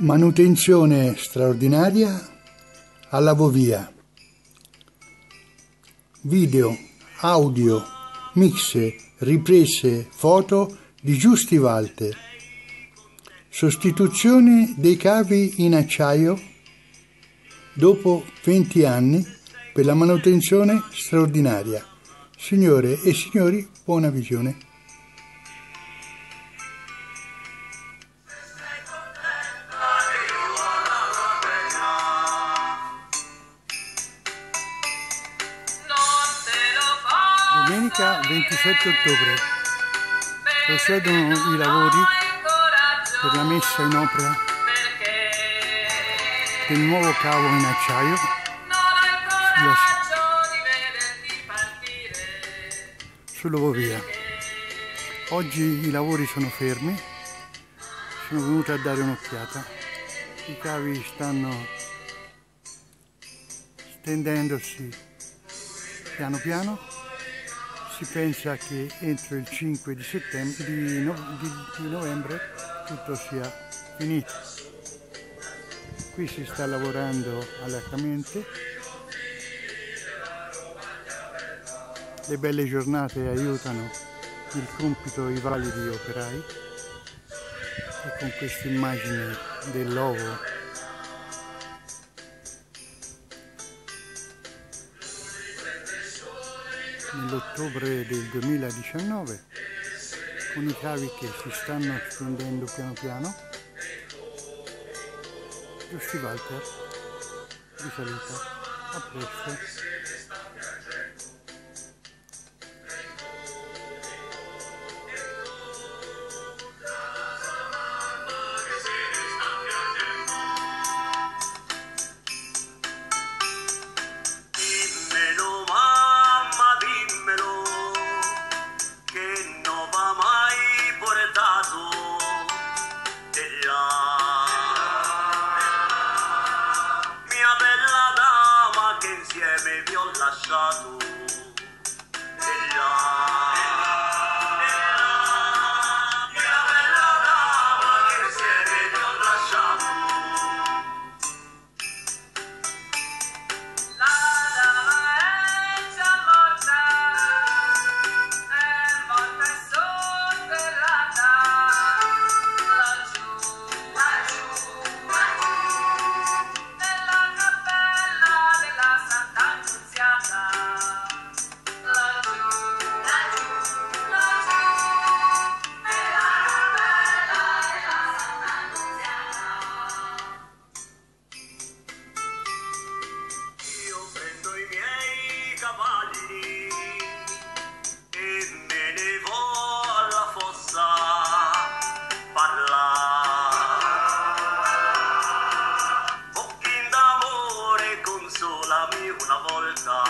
Manutenzione straordinaria alla Bovia. Video, audio, mix, riprese, foto di Giusti Walter. Sostituzione dei cavi in acciaio dopo 20 anni per la manutenzione straordinaria. Signore e signori, buona visione. Domenica 27 ottobre procedono i lavori per la messa in opera del nuovo cavo in acciaio sulla, via. Oggi i lavori sono fermi, sono venuto a dare un'occhiata. I cavi stanno stendendosi piano piano si pensa che entro il 5 di, di, no, di, di novembre tutto sia finito. Qui si sta lavorando all'accamente. Le belle giornate aiutano il compito i validi operai e con questa immagine dell'ovo nell'ottobre del 2019 con i cavi che si stanno stendendo piano piano Giusti Walter vi saluta a presto volta.